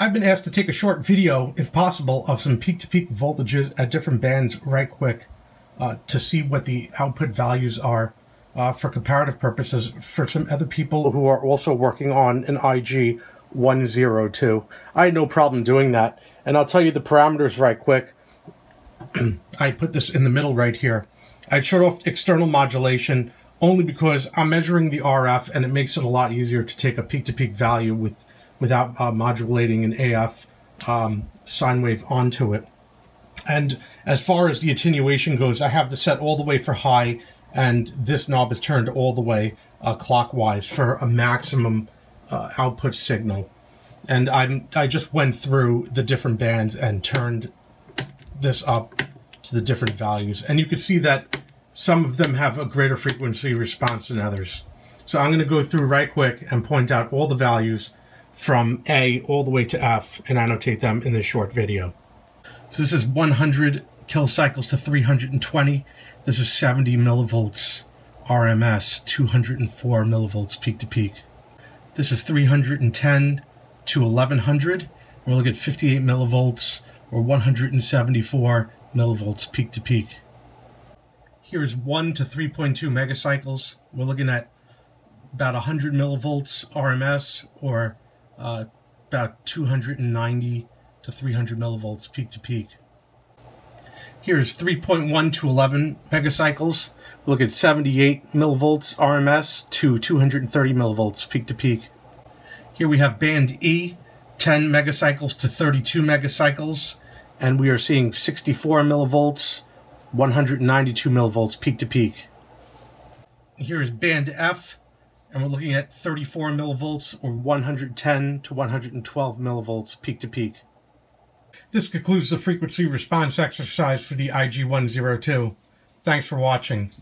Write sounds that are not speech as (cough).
I've been asked to take a short video, if possible, of some peak-to-peak -peak voltages at different bands right quick uh, to see what the output values are uh, for comparative purposes for some other people who are also working on an IG 102. I had no problem doing that. And I'll tell you the parameters right quick. (clears throat) I put this in the middle right here. I shut off external modulation only because I'm measuring the RF and it makes it a lot easier to take a peak-to-peak -peak value with without uh, modulating an AF um, sine wave onto it. And as far as the attenuation goes, I have the set all the way for high and this knob is turned all the way uh, clockwise for a maximum uh, output signal. And I'm, I just went through the different bands and turned this up to the different values. And you can see that some of them have a greater frequency response than others. So I'm going to go through right quick and point out all the values from A all the way to F and annotate them in this short video. So this is 100 kilocycles to 320. This is 70 millivolts RMS, 204 millivolts peak to peak. This is 310 to 1100. We're looking at 58 millivolts or 174 millivolts peak to peak. Here's 1 to 3.2 megacycles. We're looking at about 100 millivolts RMS or uh, about 290 to 300 millivolts peak to peak. Here's 3.1 to 11 megacycles. Look at 78 millivolts RMS to 230 millivolts peak to peak. Here we have band E, 10 megacycles to 32 megacycles, and we are seeing 64 millivolts, 192 millivolts peak to peak. Here is band F, and we're looking at 34 millivolts or 110 to 112 millivolts peak to peak. This concludes the frequency response exercise for the IG-102. Thanks for watching.